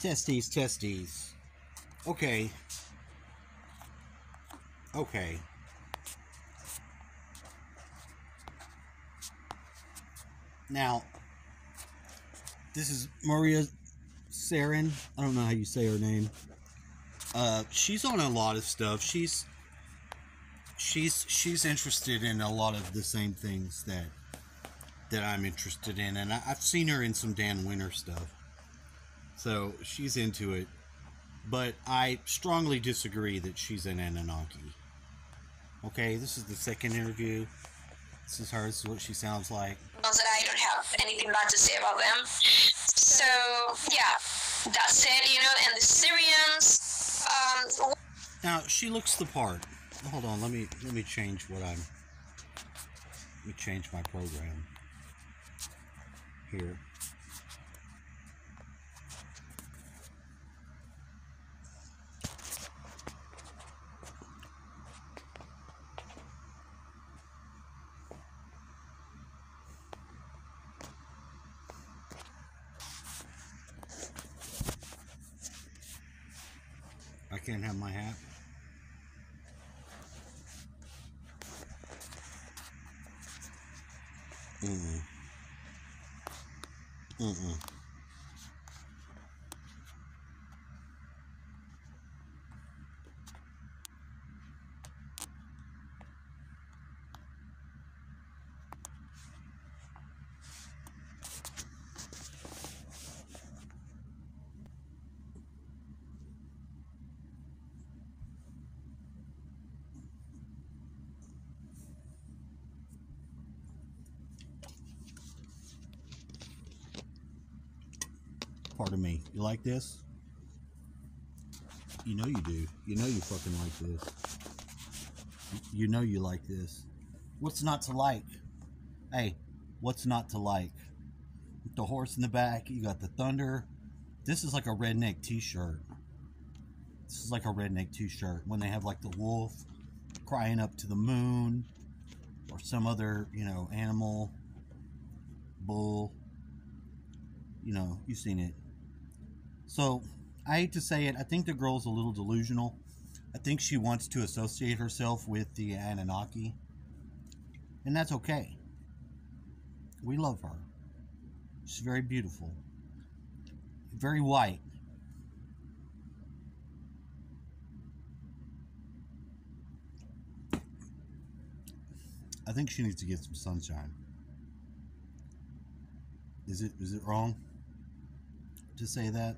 Testes, testes. Okay. Okay. Now, this is Maria Sarin. I don't know how you say her name. Uh, she's on a lot of stuff. She's she's she's interested in a lot of the same things that that I'm interested in, and I, I've seen her in some Dan Winter stuff. So she's into it, but I strongly disagree that she's an Anunnaki. Okay, this is the second interview. This is her. This is what she sounds like. that I don't have anything bad to say about them. So yeah, that said, you know, and the Sirians. Um, Now she looks the part. Hold on, let me let me change what I'm. Let me change my program. Here. Can't have my hat. Mm-mm. Mm-mm. Pardon me. You like this? You know you do. You know you fucking like this. You know you like this. What's not to like? Hey, what's not to like? The horse in the back, you got the thunder. This is like a redneck t shirt. This is like a redneck t shirt when they have like the wolf crying up to the moon or some other, you know, animal, bull. You know, you've seen it. So, I hate to say it, I think the girl's a little delusional. I think she wants to associate herself with the Anunnaki. And that's okay. We love her. She's very beautiful. Very white. I think she needs to get some sunshine. Is it is it wrong to say that?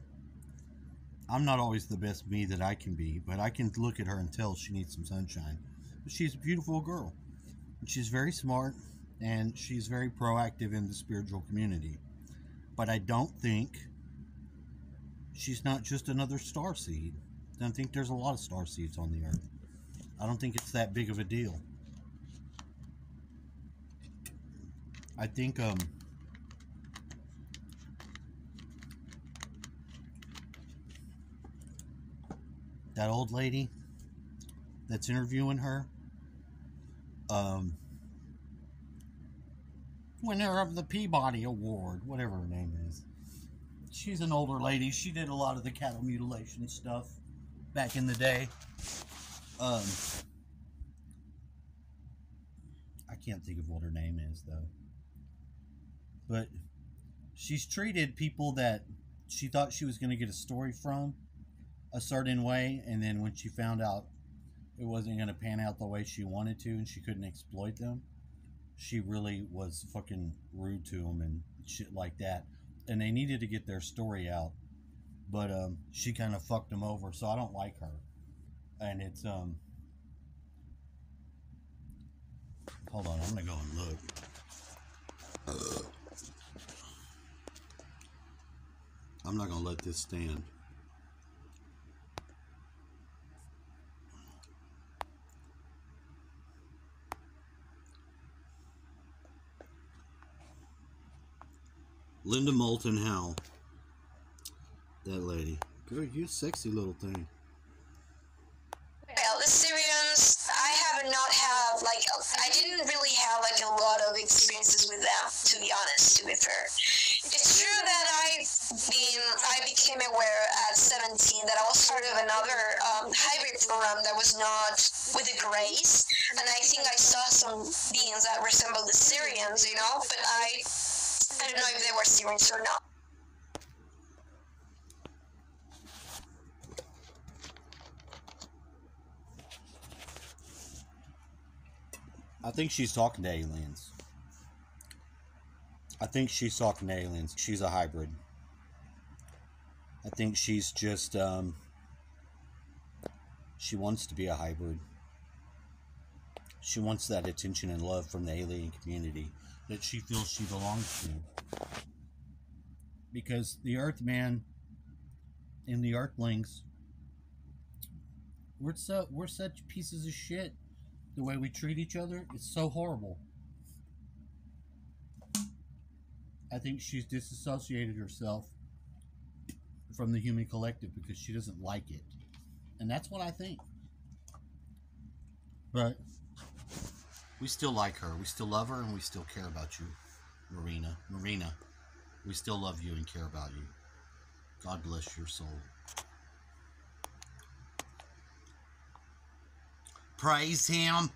I'm not always the best me that I can be, but I can look at her and tell she needs some sunshine. But she's a beautiful girl. She's very smart and she's very proactive in the spiritual community. But I don't think she's not just another star seed. I don't think there's a lot of star seeds on the earth. I don't think it's that big of a deal. I think um that old lady that's interviewing her um winner of the Peabody Award, whatever her name is. She's an older lady. She did a lot of the cattle mutilation stuff back in the day. Um I can't think of what her name is though. But she's treated people that she thought she was going to get a story from a certain way and then when she found out it wasn't going to pan out the way she wanted to and she couldn't exploit them she really was fucking rude to them and shit like that. And they needed to get their story out but um, she kind of fucked them over so i don't like her. And it's um hold on i'm gonna go and look. I'm not gonna let this stand Linda Moulton Howe. That lady. Girl, you sexy little thing. Well, the Sirians, I have not have, like, I didn't really have, like, a lot of experiences with them, to be honest, with her. It's true that I've been, I became aware at 17 that I was part of another um, hybrid program that was not with the Greys, and I think I saw some beings that resembled the Sirians, you know, but I I don't know if they were Sirians or not. I think she's talking to aliens. I think she's talking to aliens. She's a hybrid. I think she's just um she wants to be a hybrid. She wants that attention and love from the alien community that she feels she belongs to. Because the Earthman and the Earthlings we're so we're such pieces of shit. The way we treat each other is so horrible. I think she's disassociated herself from the human collective because she doesn't like it. And that's what i think. But we still like her. We still love her and we still care about you marina. Marina we still love you and care about you. God bless your soul. Praise him